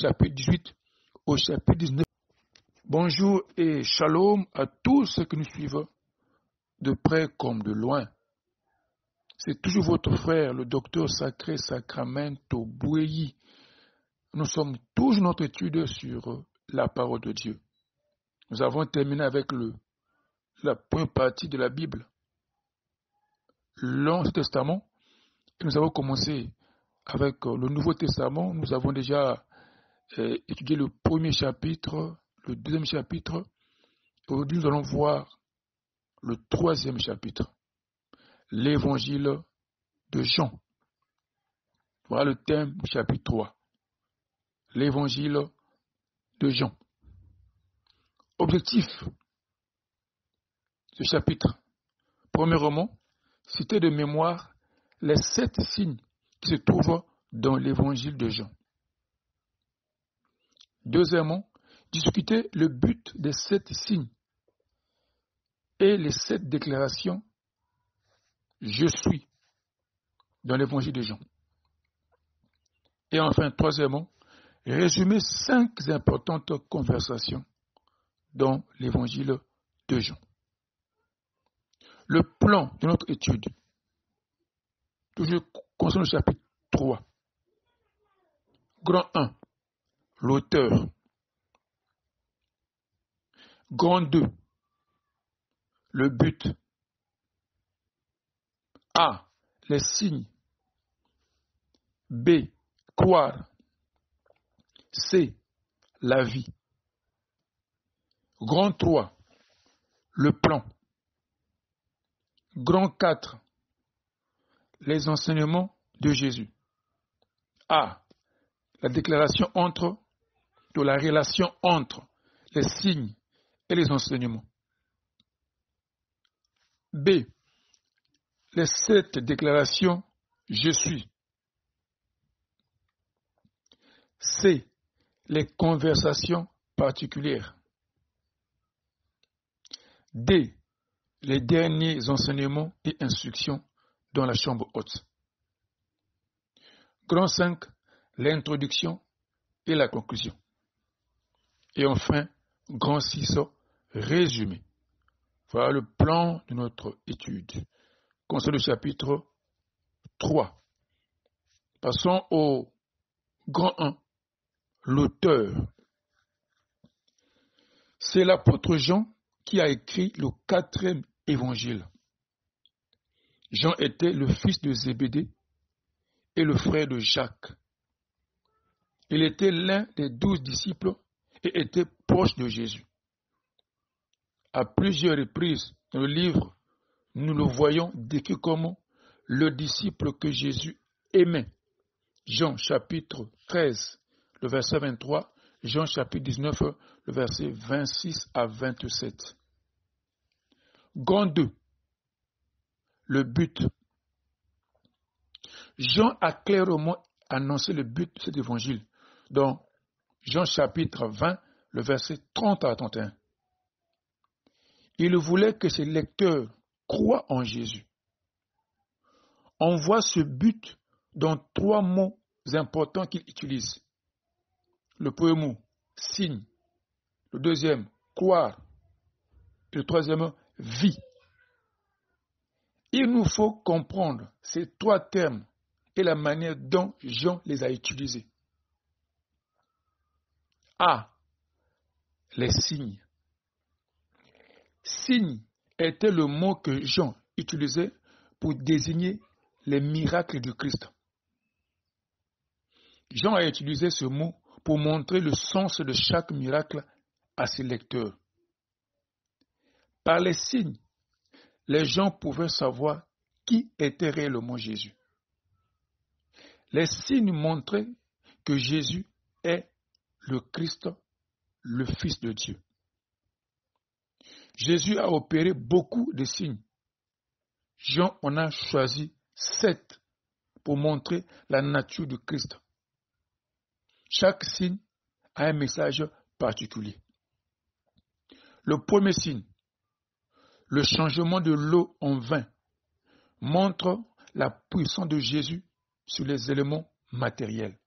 chapitre 18 au chapitre 19. Bonjour et shalom à tous ceux qui nous suivent de près comme de loin. C'est toujours votre frère, le docteur Sacré Sacramento Bouéi. Nous sommes toujours notre étude sur la parole de Dieu. Nous avons terminé avec le, la première partie de la Bible, l'Ancien Testament, et nous avons commencé avec le Nouveau Testament. Nous avons déjà euh, étudié le premier chapitre, le deuxième chapitre. Aujourd'hui, nous allons voir le troisième chapitre, l'évangile de Jean. Voilà le thème du chapitre 3, l'évangile de Jean. Objectif ce chapitre. Premièrement, citer de mémoire les sept signes qui se trouvent dans l'évangile de Jean. Deuxièmement, discuter le but des sept signes et les sept déclarations Je suis dans l'évangile de Jean. Et enfin, troisièmement, résumer cinq importantes conversations dans l'évangile de Jean. Le plan de notre étude, toujours concernant le chapitre 3. Grand 1, l'auteur. Grand 2, le but. A, les signes. B, croire. C, la vie. Grand 3, le plan. Grand 4, les enseignements de Jésus. A, la déclaration entre, de la relation entre les signes et les enseignements. B, les sept déclarations Je suis. C, les conversations particulières. D. Les derniers enseignements et instructions dans la chambre haute. Grand 5. L'introduction et la conclusion. Et enfin, grand 6. Résumé. Voilà le plan de notre étude. Concernant le chapitre 3. Passons au grand 1. L'auteur. C'est l'apôtre Jean qui a écrit le quatrième évangile. Jean était le fils de Zébédée et le frère de Jacques. Il était l'un des douze disciples et était proche de Jésus. À plusieurs reprises dans le livre, nous le voyons décrit comme le disciple que Jésus aimait. Jean chapitre 13, le verset 23, Jean chapitre 19, le verset 26 à 27. Grand 2. Le but. Jean a clairement annoncé le but de cet évangile dans Jean chapitre 20, le verset 30 à 31. Il voulait que ses lecteurs croient en Jésus. On voit ce but dans trois mots importants qu'il utilise. Le premier mot, signe. Le deuxième, croire. Et le troisième, vie. Il nous faut comprendre ces trois termes et la manière dont Jean les a utilisés. A. Les signes. Signe était le mot que Jean utilisait pour désigner les miracles du Christ. Jean a utilisé ce mot pour montrer le sens de chaque miracle à ses lecteurs. Par les signes, les gens pouvaient savoir qui était réellement Jésus. Les signes montraient que Jésus est le Christ, le Fils de Dieu. Jésus a opéré beaucoup de signes. Jean en a choisi sept pour montrer la nature du Christ. Chaque signe a un message particulier. Le premier signe, le changement de l'eau en vin, montre la puissance de Jésus sur les éléments matériels.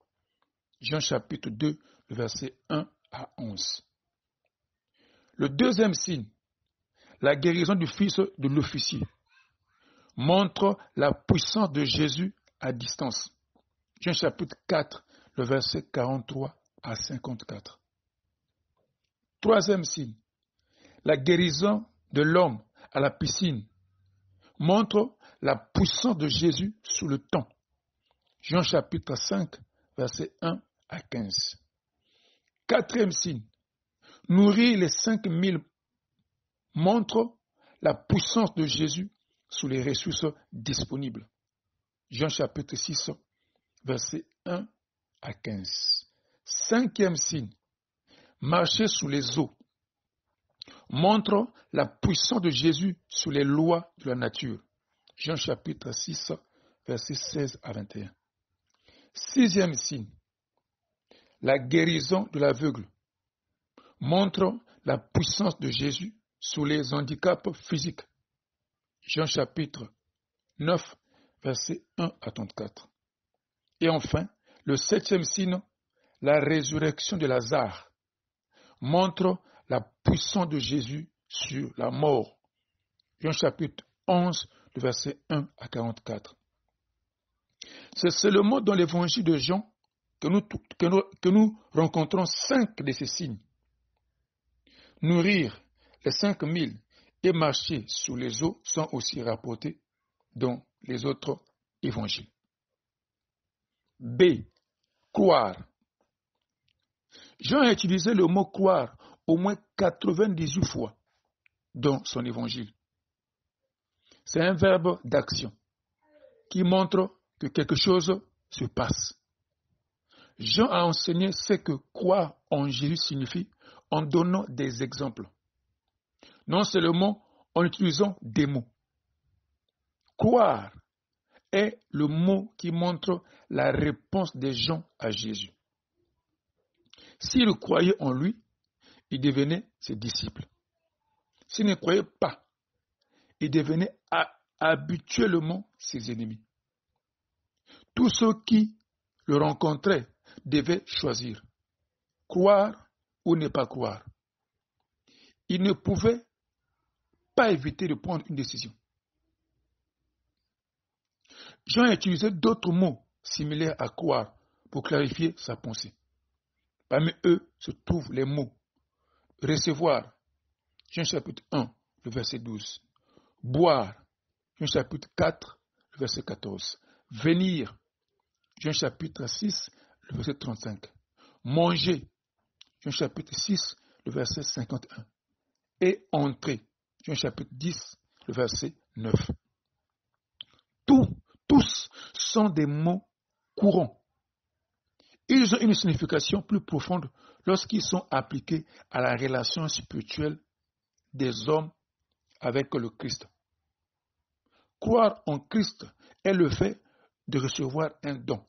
Jean chapitre 2, le verset 1 à 11. Le deuxième signe, la guérison du fils de l'officier, montre la puissance de Jésus à distance. Jean chapitre 4, le verset 43 à 54. Troisième signe, la guérison de l'homme à la piscine montre la puissance de Jésus sous le temps. Jean chapitre 5, verset 1 à 15. Quatrième signe, nourrir les cinq mille montre la puissance de Jésus sous les ressources disponibles. Jean chapitre 6, verset 1 à 15. Cinquième signe, marcher sous les eaux montre la puissance de Jésus sous les lois de la nature. Jean chapitre 6, verset 16 à 21. Sixième signe, la guérison de l'aveugle montre la puissance de Jésus sous les handicaps physiques. Jean chapitre 9, verset 1 à 34. Et enfin, le septième signe, la résurrection de Lazare, montre la puissance de Jésus sur la mort. Jean chapitre 11, le verset 1 à 44. C'est seulement dans l'évangile de Jean que nous, rencontrons cinq de ces signes. Nourrir les cinq mille et marcher sous les eaux sont aussi rapportés dans les autres évangiles. B. Croire. Jean a utilisé le mot croire au moins 98 fois dans son évangile. C'est un verbe d'action qui montre que quelque chose se passe. Jean a enseigné ce que croire en Jésus signifie en donnant des exemples. Non seulement en utilisant des mots. Croire est le mot qui montre la réponse des gens à Jésus. S'ils croyaient en lui, ils devenaient ses disciples. S'ils ne croyaient pas, ils devenaient habituellement ses ennemis. Tous ceux qui le rencontraient devaient choisir, croire ou ne pas croire. Ils ne pouvaient pas éviter de prendre une décision. Jean a utilisé d'autres mots similaires à croire pour clarifier sa pensée. Parmi eux se trouvent les mots recevoir, Jean chapitre 1, le verset 12, boire, Jean chapitre 4, le verset 14, venir, Jean chapitre 6, verset 35, manger, Jean chapitre 6, le verset 51, et entrer, Jean chapitre 10, le verset 9. Tous, tous sont des mots courants. Ils ont une signification plus profonde lorsqu'ils sont appliqués à la relation spirituelle des hommes avec le Christ. Croire en Christ est le fait de recevoir un don.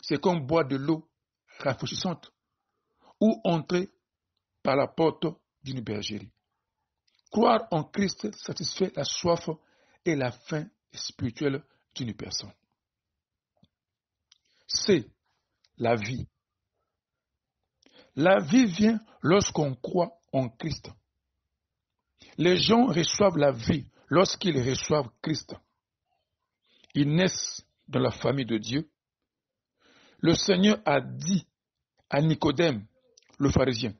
C'est comme boire de l'eau rafraîchissante ou entrer par la porte d'une bergerie. Croire en Christ satisfait la soif et la faim spirituelle d'une personne. C'est la vie. La vie vient lorsqu'on croit en Christ. Les gens reçoivent la vie lorsqu'ils reçoivent Christ. Ils naissent dans la famille de Dieu. Le Seigneur a dit à Nicodème, le pharisien,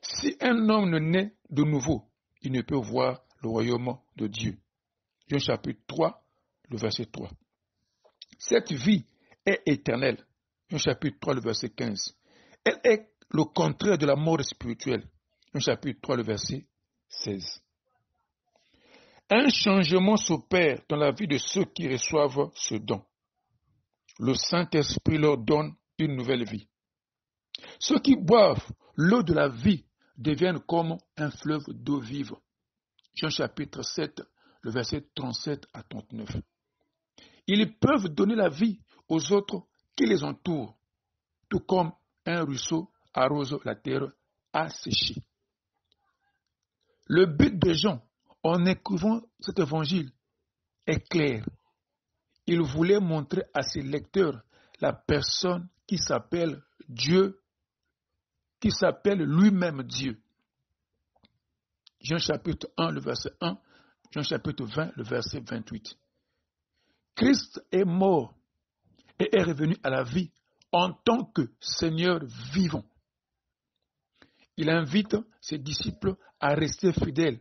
si un homme ne naît de nouveau, il ne peut voir le royaume de Dieu. Jean chapitre 3, le verset 3. Cette vie est éternelle. Jean chapitre 3, le verset 15. Elle est le contraire de la mort spirituelle. Jean chapitre 3, le verset 16. Un changement s'opère dans la vie de ceux qui reçoivent ce don. Le Saint-Esprit leur donne une nouvelle vie. Ceux qui boivent l'eau de la vie deviennent comme un fleuve d'eau vive. Jean chapitre 7, le verset 37 à 39. Ils peuvent donner la vie aux autres qui les entourent, tout comme un ruisseau arrose la terre asséchée. Le but de Jean, en écrivant cet évangile, est clair. Il voulait montrer à ses lecteurs la personne qui s'appelle Dieu qui s'appelle lui-même Dieu. Jean chapitre 1, le verset 1, Jean chapitre 20, le verset 28. Christ est mort et est revenu à la vie en tant que Seigneur vivant. Il invite ses disciples à rester fidèles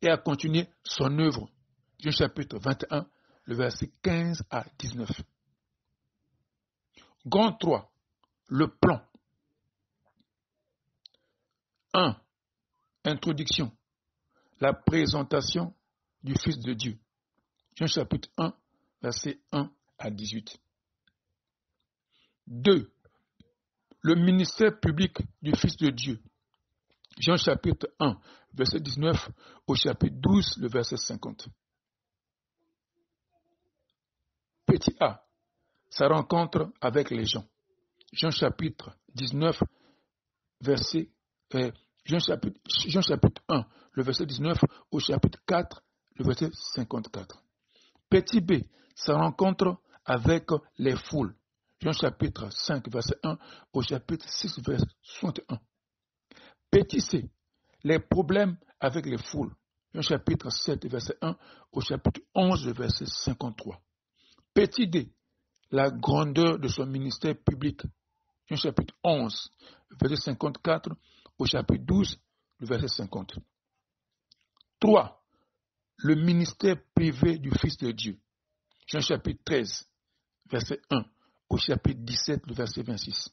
et à continuer son œuvre. Jean chapitre 21, le verset 15 à 19. Grand 3, le plan. 1. Introduction. La présentation du Fils de Dieu. Jean chapitre 1, verset 1 à 18. 2. Le ministère public du Fils de Dieu. Jean chapitre 1, verset 19 au chapitre 12, le verset 50. Petit A, sa rencontre avec les gens. Jean chapitre 19, verset, euh, Jean, chapitre, Jean chapitre 1, le verset 19 au chapitre 4, le verset 54. Petit B, sa rencontre avec les foules. Jean chapitre 5, verset 1 au chapitre 6, verset 61. Petit c, les problèmes avec les foules. Jean chapitre 7, verset 1 au chapitre 11, verset 53. Petit d, la grandeur de son ministère public. Jean chapitre 11, verset 54 au chapitre 12, verset 50. 3. Le ministère privé du Fils de Dieu. Jean chapitre 13, verset 1 au chapitre 17, le verset 26.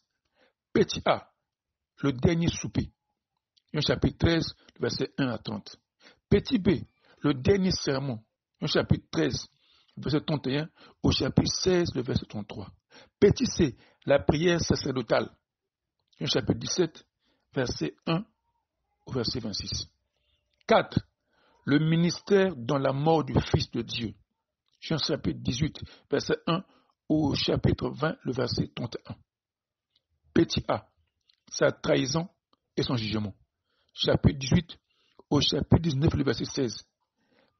Petit A, le dernier souper. Jean chapitre 13, verset 1 à 30. Petit B, le dernier sermon. Jean chapitre 13, verset 31 au chapitre 16, le verset 33. Petit C, la prière sacerdotale. Jean chapitre 17, verset 1 au verset 26. 4. Le ministère dans la mort du Fils de Dieu. Jean chapitre 18, verset 1 au chapitre 20, le verset 31. Petit a, sa trahison et son jugement. Chapitre 18 au chapitre 19, le verset 16.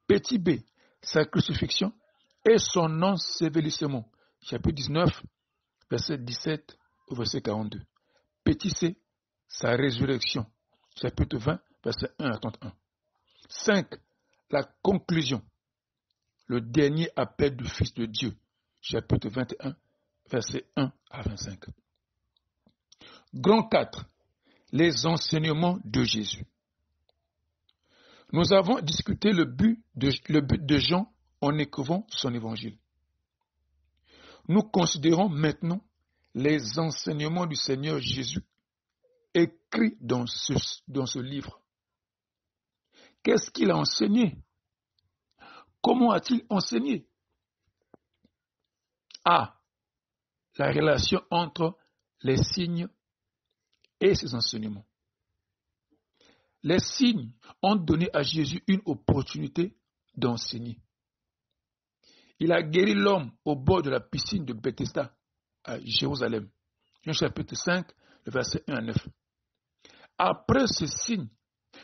Petit b, sa crucifixion et son ensevelissement. Chapitre 19, verset 17 au verset 42. Petit c, sa résurrection. Chapitre 20, verset 1 à 31. 5. La conclusion. Le dernier appel du Fils de Dieu chapitre 21, verset 1 à 25. Grand 4. Les enseignements de Jésus. Nous avons discuté le but de, le but de Jean en écrivant son évangile. Nous considérons maintenant les enseignements du Seigneur Jésus écrits dans ce, livre. Qu'est-ce qu'il a enseigné? Comment a-t-il enseigné? A. La relation entre les signes et ses enseignements. Les signes ont donné à Jésus une opportunité d'enseigner. Il a guéri l'homme au bord de la piscine de Bethesda à Jérusalem. Jean chapitre 5, le verset 1 à 9. Après ce signe,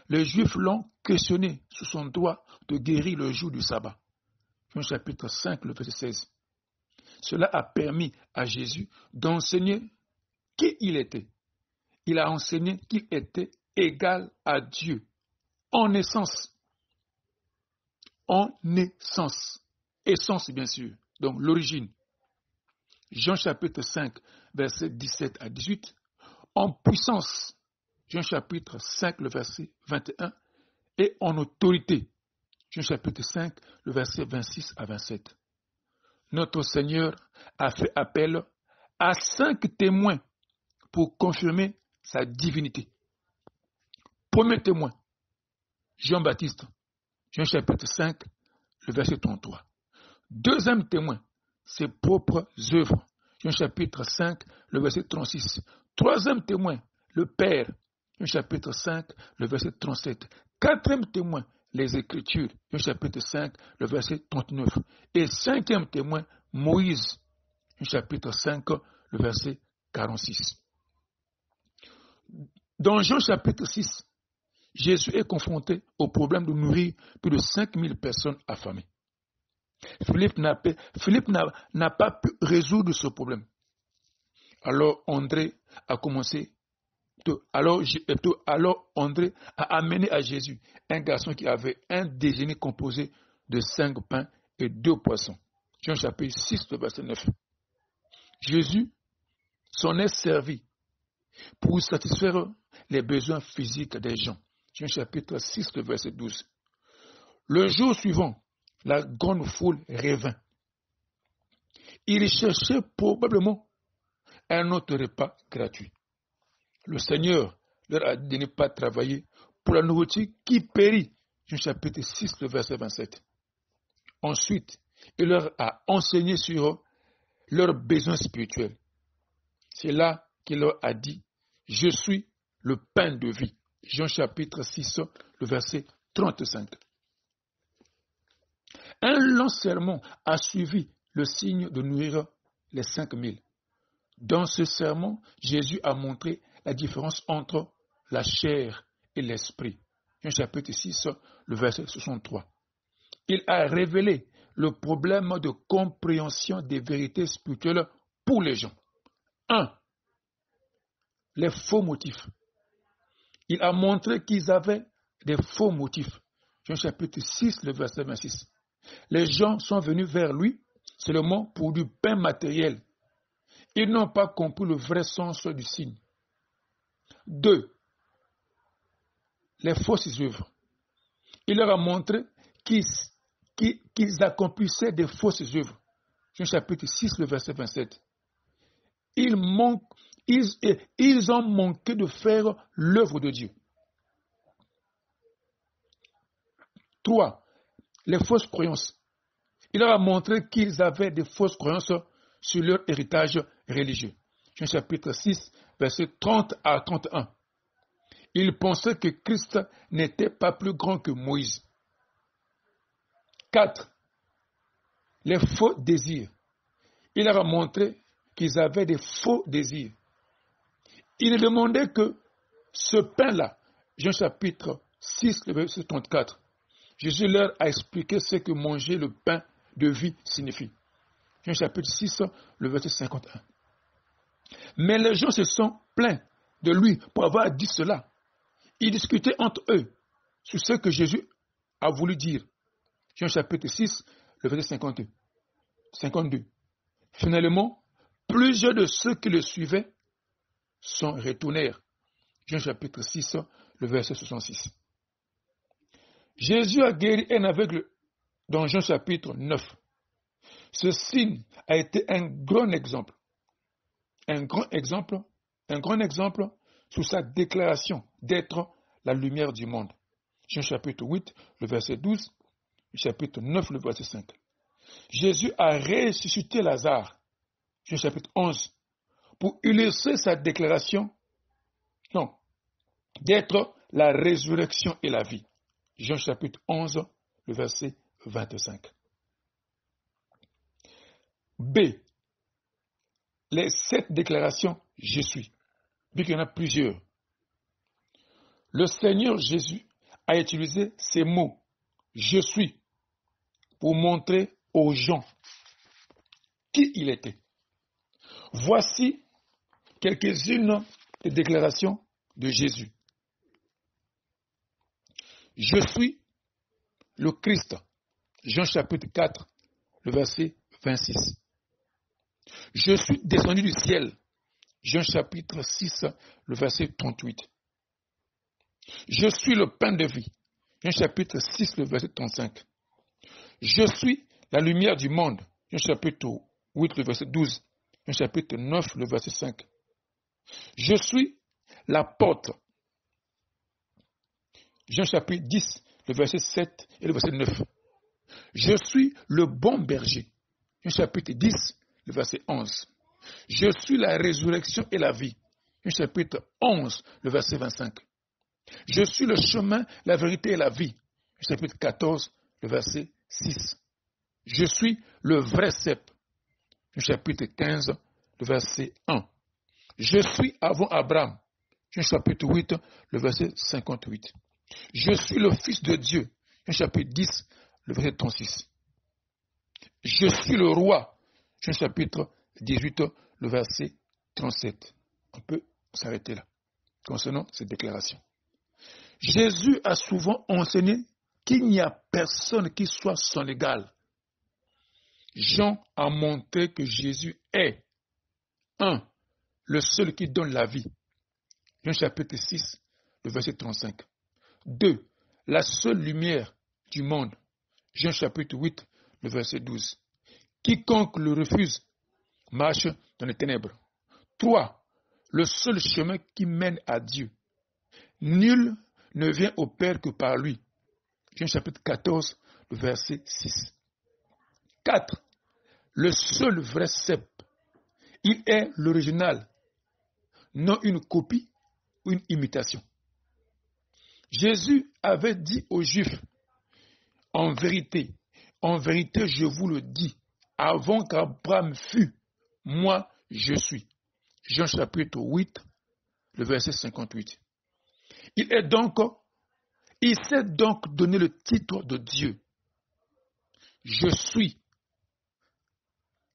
les Juifs l'ont questionné sous son droit de guérir le jour du sabbat. Jean chapitre 5, le verset 16. Cela a permis à Jésus d'enseigner qui il était. Il a enseigné qu'il était égal à Dieu en essence. En essence. Essence, bien sûr. Donc l'origine. Jean chapitre 5, verset 17 à 18. En puissance. Jean chapitre 5, le verset 21. Et en autorité. Jean chapitre 5, le verset 26 à 27 notre Seigneur a fait appel à cinq témoins pour confirmer sa divinité. Premier témoin, Jean-Baptiste, Jean chapitre 5, le verset 33. Deuxième témoin, ses propres œuvres, Jean chapitre 5, le verset 36. Troisième témoin, le Père, Jean chapitre 5, le verset 37. Quatrième témoin, les Écritures, le chapitre 5, le verset 39. Et cinquième témoin, Moïse, chapitre 5, le verset 46. Dans Jean chapitre 6, Jésus est confronté au problème de nourrir plus de 5000 personnes affamées. Philippe n'a pas pu résoudre ce problème. Alors André a commencé, alors, alors André a amené à Jésus un garçon qui avait un déjeuner composé de cinq pains et deux poissons. Jean chapitre 6, verset 9. Jésus s'en est servi pour satisfaire les besoins physiques des gens. Jean chapitre 6, verset 12. Le jour suivant, la grande foule revint. Il cherchait probablement un autre repas gratuit. Le Seigneur leur a dit de ne pas travailler pour la nourriture qui périt. Jean chapitre 6, verset 27. Ensuite, il leur a enseigné sur leurs besoins spirituels. C'est là qu'il leur a dit, je suis le pain de vie. Jean chapitre 6, le verset 35. Un long sermon a suivi le signe de nourrir les cinq mille. Dans ce sermon, Jésus a montré la différence entre la chair et l'esprit. Jean chapitre 6, le verset 63. Il a révélé le problème de compréhension des vérités spirituelles pour les gens. 1. Les faux motifs. Il a montré qu'ils avaient des faux motifs. Jean chapitre 6, le verset 26. Les gens sont venus vers lui seulement pour du pain matériel. Ils n'ont pas compris le vrai sens du signe. 2. Les fausses œuvres. Il leur a montré qu'ils accomplissaient des fausses œuvres. Jean chapitre 6, le verset 27. Ils, ils ont manqué de faire l'œuvre de Dieu. 3. Les fausses croyances. Il leur a montré qu'ils avaient des fausses croyances sur leur héritage religieux. Jean chapitre 6, verset 30 à 31. Ils pensaient que Christ n'était pas plus grand que Moïse. 4. Les faux désirs. Il leur a montré qu'ils avaient des faux désirs. Il demandait que ce pain-là, Jean chapitre 6, verset 34, Jésus leur a expliqué ce que manger le pain de vie signifie. Jean chapitre 6, le verset 51. Mais les gens se sont plaints de lui pour avoir dit cela. Ils discutaient entre eux sur ce que Jésus a voulu dire. Jean chapitre 6, le verset 52. 52. Finalement, plusieurs de ceux qui le suivaient sont retournèrent. Jean chapitre 6, le verset 66. Jésus a guéri un aveugle dans Jean chapitre 9. Ce signe a été un grand exemple. Un grand exemple, un grand exemple sous sa déclaration d'être la lumière du monde. Jean chapitre 8, le verset 12 chapitre 9, le verset 5. Jésus a ressuscité Lazare, chapitre 11, pour illustrer sa déclaration, d'être la résurrection et la vie. Jean chapitre 11, le verset 25. B. Les sept déclarations je suis, vu qu'il y en a plusieurs. Le Seigneur Jésus a utilisé ces mots je suis pour montrer aux gens qui il était. Voici quelques-unes des déclarations de Jésus. Je suis le Christ. Jean chapitre 4, le verset 26. Je suis descendu du ciel. Jean chapitre 6, le verset 38. Je suis le pain de vie. Jean chapitre 6, le verset 35. Je suis la lumière du monde. Jean chapitre 8, le verset 12. Jean chapitre 9, le verset 5. Je suis la porte. Jean chapitre 10, le verset 7 et le verset 9. Je suis le bon berger. Jean chapitre 10, le verset 11. Je suis la résurrection et la vie. Jean chapitre 11, le verset 25. Je suis le chemin, la vérité et la vie. Chapitre 14, le verset 6. Je suis le vrai cep. Chapitre 15, le verset 1. Je suis avant Abraham. Chapitre 8, le verset 58. Je suis le Fils de Dieu. Chapitre 10, le verset 36. Je suis le roi. Chapitre 18, le verset 37. On peut s'arrêter là concernant cette déclaration. Jésus a souvent enseigné qu'il n'y a personne qui soit son égal. Jean a montré que Jésus est, un, le seul qui donne la vie. Jean chapitre 6, le verset 35. Deux, la seule lumière du monde. Jean chapitre 8, le verset 12. Quiconque le refuse marche dans les ténèbres. 3. Le seul chemin qui mène à Dieu. Nul ne vient au Père que par lui. Jean chapitre 14, le verset 6. 4. Le seul vrai cep. Il est l'original, non une copie ou une imitation. Jésus avait dit aux Juifs, en vérité, en vérité, je vous le dis, avant qu'Abraham fût, moi, je suis. Jean chapitre 8, le verset 58. Il est donc, il s'est donc donné le titre de Dieu. Je suis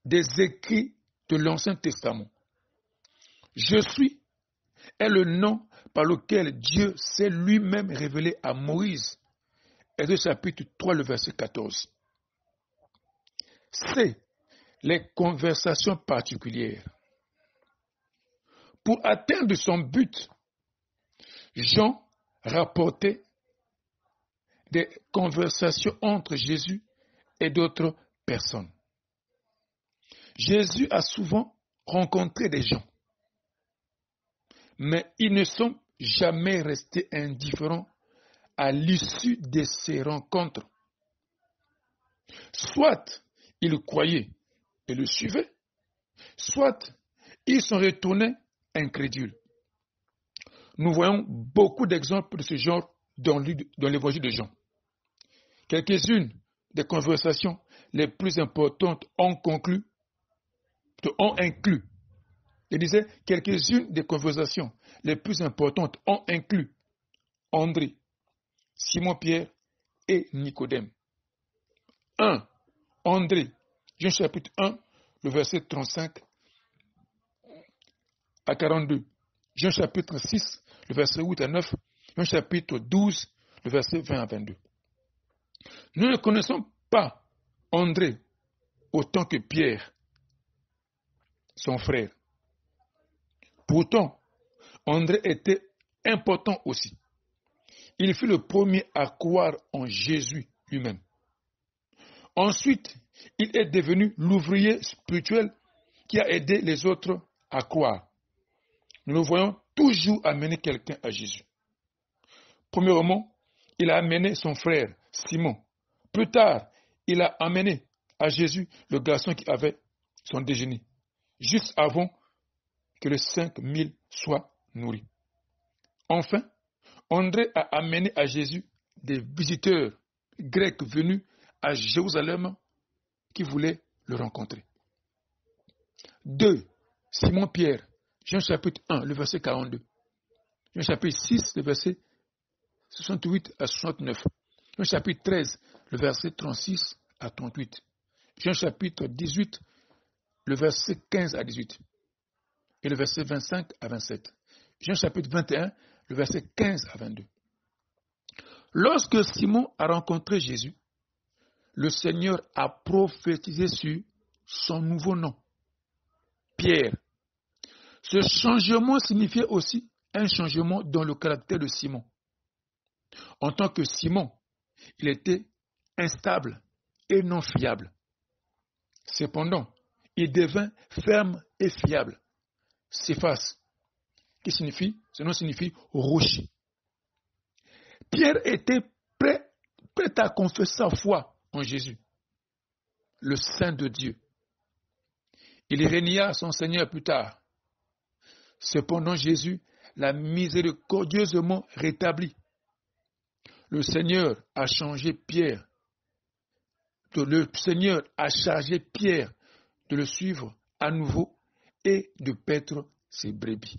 des écrits de l'Ancien Testament. Je suis est le nom par lequel Dieu s'est lui-même révélé à Moïse. Exode chapitre 3, le verset 14. C'est les conversations particulières. Pour atteindre son but, Jean rapportait des conversations entre Jésus et d'autres personnes. Jésus a souvent rencontré des gens, mais ils ne sont jamais restés indifférents à l'issue de ces rencontres. Soit ils croyaient et le suivaient, soit ils sont retournés incrédules. Nous voyons beaucoup d'exemples de ce genre dans l'évangile de Jean. Quelques-unes des conversations les plus importantes ont conclu, ont inclus. Je disais, quelques-unes des conversations les plus importantes ont inclus André, Simon-Pierre et Nicodème. 1. André, Jean chapitre 1, le verset 35 à 42. Jean chapitre 6, le verset 8 à 9. Jean chapitre 12, le verset 20 à 22. Nous ne connaissons pas André autant que Pierre, son frère. Pourtant, André était important aussi. Il fut le premier à croire en Jésus lui-même. Ensuite, il est devenu l'ouvrier spirituel qui a aidé les autres à croire. Nous le voyons toujours amener quelqu'un à Jésus. Premièrement, il a amené son frère Simon. Plus tard, il a amené à Jésus le garçon qui avait son déjeuner, juste avant que les cinq mille soient nourris. Enfin, André a amené à Jésus des visiteurs grecs venus à Jérusalem qui voulaient le rencontrer. Deux, Simon-Pierre, Jean chapitre 1, le verset 42. Jean chapitre 6, le verset 68 à 69. Jean chapitre 13, le verset 36 à 38. Jean chapitre 18, le verset 15 à 18. Et le verset 25 à 27. Jean chapitre 21, le verset 15 à 22. Lorsque Simon a rencontré Jésus, le Seigneur a prophétisé sur son nouveau nom, Pierre. Ce changement signifiait aussi un changement dans le caractère de Simon. En tant que Simon, il était instable et non fiable. Cependant, il devint ferme et fiable. Céphas, qui signifie, ce nom signifie rocher. Pierre était prêt, prêt à confesser sa foi en Jésus, le Saint de Dieu. Il régna son Seigneur plus tard. Cependant, Jésus l'a miséricordieusement rétabli. Le Seigneur a changé Pierre. Le Seigneur a chargé Pierre de le suivre à nouveau et de paître ses brebis.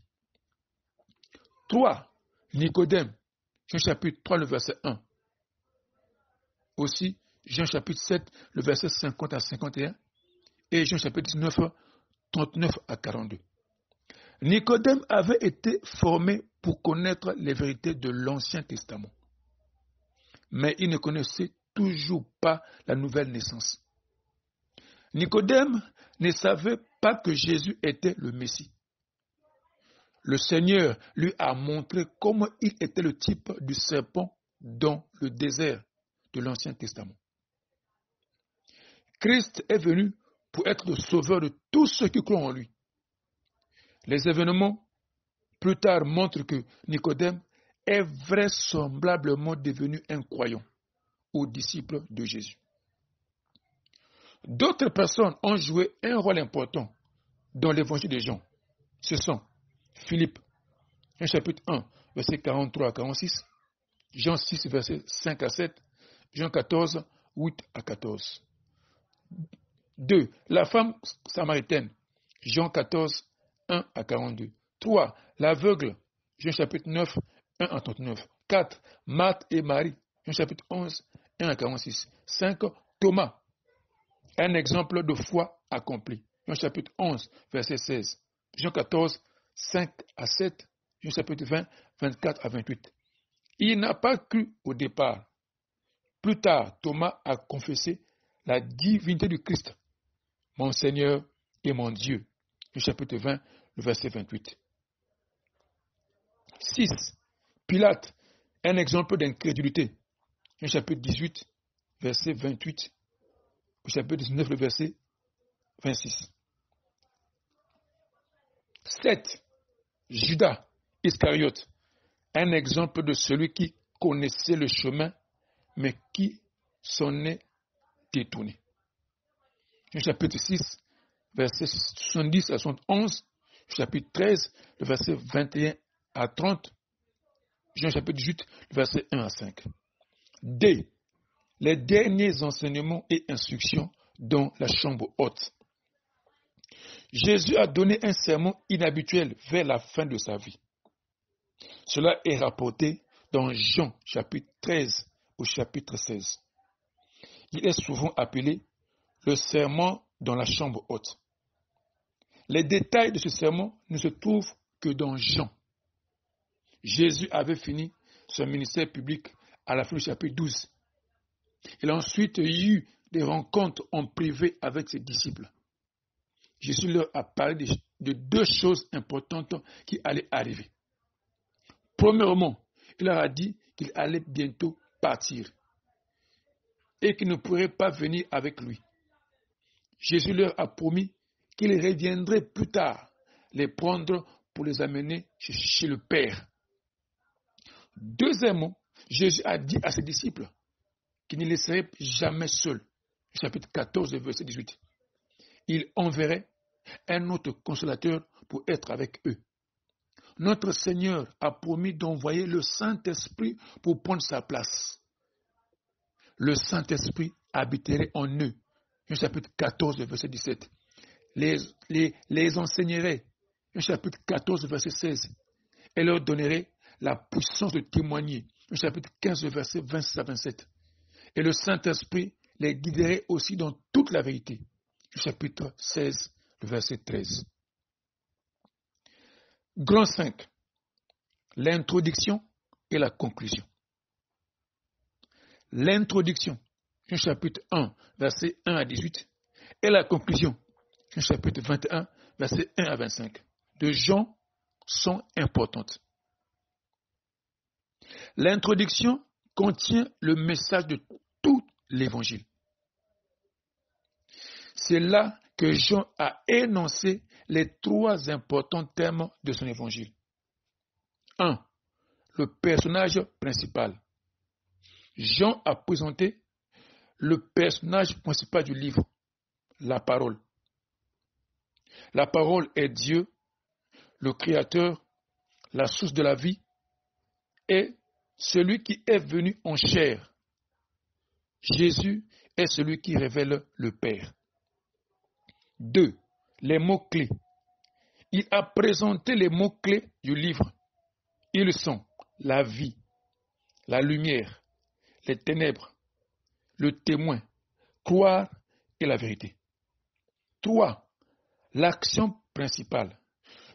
3. Nicodème, Jean chapitre 3, le verset 1. Aussi, Jean chapitre 7, le verset 50 à 51. Et Jean chapitre 19, 39 à 42. Nicodème avait été formé pour connaître les vérités de l'Ancien Testament. Mais il ne connaissait toujours pas la nouvelle naissance. Nicodème ne savait pas que Jésus était le Messie. Le Seigneur lui a montré comment il était le type du serpent dans le désert de l'Ancien Testament. Christ est venu pour être le sauveur de tous ceux qui croient en lui. Les événements plus tard montrent que Nicodème est vraisemblablement devenu un croyant ou disciple de Jésus. D'autres personnes ont joué un rôle important dans l'évangile de Jean. Ce sont Philippe, un chapitre 1, verset 43 à 46, Jean 6, verset 5 à 7, Jean 14, 8 à 14. 2. La femme samaritaine, Jean 14, 1 à 42. 3. L'aveugle, Jean chapitre 9, 1 à 39. 4. Marthe et Marie, Jean chapitre 11, 1 à 46. 5. Thomas, un exemple de foi accomplie. Jean chapitre 11, verset 16. Jean 14, 5 à 7. Jean chapitre 20, 24 à 28. Il n'a pas cru au départ. Plus tard, Thomas a confessé la divinité du Christ, mon Seigneur et mon Dieu. Le chapitre 20, le verset 28. 6. Pilate, un exemple d'incrédulité. Le chapitre 18, verset 28 au chapitre 19, le verset 26. 7. Judas Iscariote, un exemple de celui qui connaissait le chemin, mais qui s'en est détourné. Chapitre 6, verset 70 à 71, chapitre 13, le verset 21 à 30, Jean chapitre 18, le verset 1 à 5. D les derniers enseignements et instructions dans la chambre haute. Jésus a donné un sermon inhabituel vers la fin de sa vie. Cela est rapporté dans Jean chapitre 13 au chapitre 16. Il est souvent appelé le sermon dans la chambre haute. Les détails de ce sermon ne se trouvent que dans Jean. Jésus avait fini son ministère public à la fin du chapitre 12 il a ensuite eu des rencontres en privé avec ses disciples. Jésus leur a parlé de, deux choses importantes qui allaient arriver. Premièrement, il leur a dit qu'il allait bientôt partir et qu'il ne pourrait pas venir avec lui. Jésus leur a promis qu'il reviendrait plus tard les prendre pour les amener chez le Père. Deuxièmement, Jésus a dit à ses disciples qui ne laisserait jamais seul. Chapitre 14, verset 18. Il enverrait un autre consolateur pour être avec eux. Notre Seigneur a promis d'envoyer le Saint-Esprit pour prendre sa place. Le Saint-Esprit habiterait en eux. Chapitre 14, verset 17. Les, les, les enseignerait. Chapitre 14, verset 16. Et leur donnerait la puissance de témoigner. Chapitre 15, verset 26 à 27 et le Saint-Esprit les guiderait aussi dans toute la vérité. Chapitre 16, verset 13. Grand 5. L'introduction et la conclusion. L'introduction, chapitre 1, verset 1 à 18, et la conclusion, chapitre 21, verset 1 à 25, de Jean sont importantes. L'introduction contient le message de l'évangile. C'est là que Jean a énoncé les trois importants thèmes de son évangile. 1. Le personnage principal. Jean a présenté le personnage principal du livre, la parole. La parole est Dieu, le Créateur, la source de la vie, et celui qui est venu en chair Jésus est celui qui révèle le Père. Deux, les mots-clés. Il a présenté les mots-clés du livre. Ils sont la vie, la lumière, les ténèbres, le témoin, croire et la vérité. Trois, l'action principale.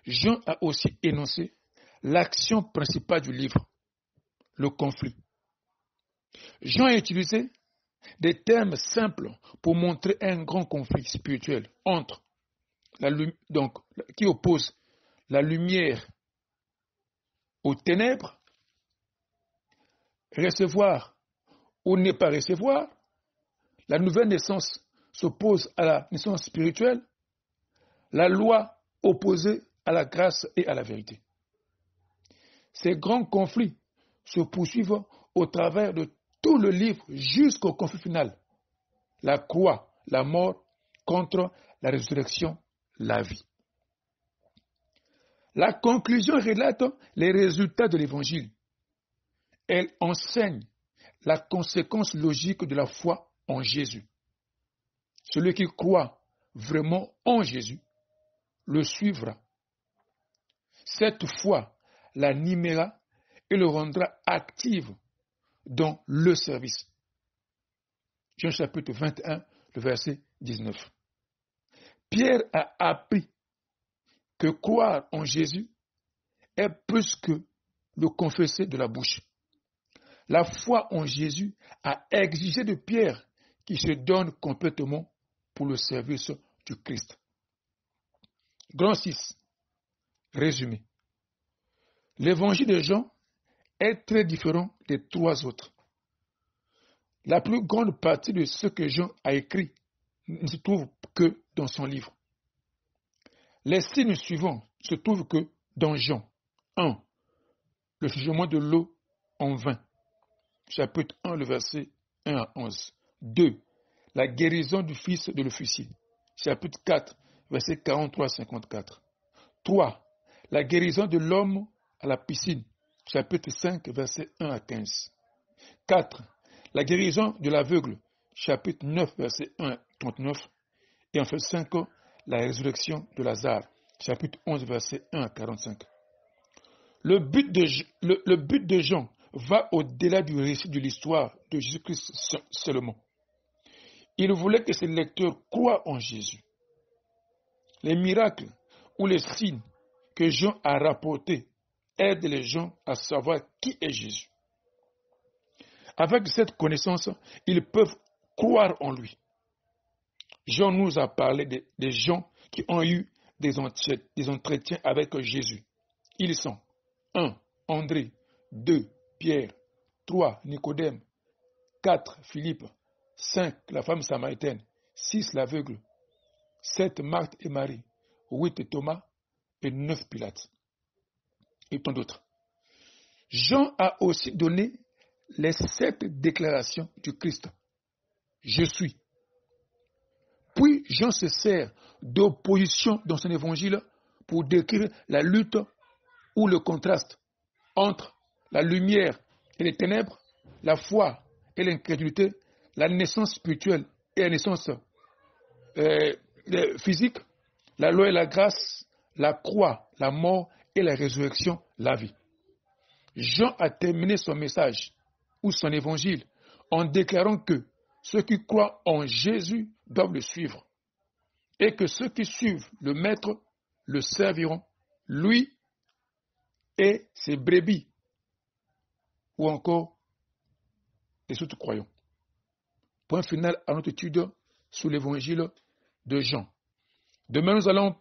Jean a aussi énoncé l'action principale du livre, le conflit. Jean a utilisé des termes simples pour montrer un grand conflit spirituel entre donc, qui oppose la lumière aux ténèbres, recevoir ou ne pas recevoir, la nouvelle naissance s'oppose à la naissance spirituelle, la loi opposée à la grâce et à la vérité. Ces grands conflits se poursuivent au travers de tout le livre jusqu'au conflit final. La croix, la mort contre la résurrection, la vie. La conclusion relate les résultats de l'évangile. Elle enseigne la conséquence logique de la foi en Jésus. Celui qui croit vraiment en Jésus le suivra. Cette foi l'animera et le rendra active dans le service. Jean chapitre 21, le verset 19. Pierre a appris que croire en Jésus est plus que le confesser de la bouche. La foi en Jésus a exigé de Pierre qu'il se donne complètement pour le service du Christ. Grand 6. Résumé. L'évangile de Jean est très différent des trois autres. La plus grande partie de ce que Jean a écrit ne se trouve que dans son livre. Les signes suivants se trouvent que dans Jean 1, le changement de l'eau en vin, chapitre 1, le verset 1 à 11. 2. La guérison du fils de l'officier, chapitre 4, verset 43 à 54. 3. La guérison de l'homme à la piscine, chapitre 5, verset 1 à 15. 4. La guérison de l'aveugle, chapitre 9, verset 1 à 39. Et enfin 5. La résurrection de Lazare, chapitre 11, verset 1 à 45. Le but de, le, but de Jean va au-delà du récit de l'histoire de Jésus-Christ seulement. Il voulait que ses lecteurs croient en Jésus. Les miracles ou les signes que Jean a rapportés aident les gens à savoir qui est Jésus. Avec cette connaissance, ils peuvent croire en lui. Jean nous a parlé des gens qui ont eu des entretiens avec Jésus. Ils sont 1. André 2. Pierre 3. Nicodème 4. Philippe 5. La femme samaritaine 6. L'aveugle 7. Marthe et Marie 8. Thomas et 9. Pilate et tant d'autres. Jean a aussi donné les sept déclarations du Christ. Je suis. Puis Jean se sert d'opposition dans son évangile pour décrire la lutte ou le contraste entre la lumière et les ténèbres, la foi et l'incrédulité, la naissance spirituelle et la naissance euh, physique, la loi et la grâce, la croix, la mort et la résurrection, la vie. Jean a terminé son message ou son évangile en déclarant que ceux qui croient en Jésus doivent le suivre et que ceux qui suivent le Maître le serviront, lui et ses brebis, ou encore les autres croyants. Point final à notre étude sur l'évangile de Jean. Demain, nous allons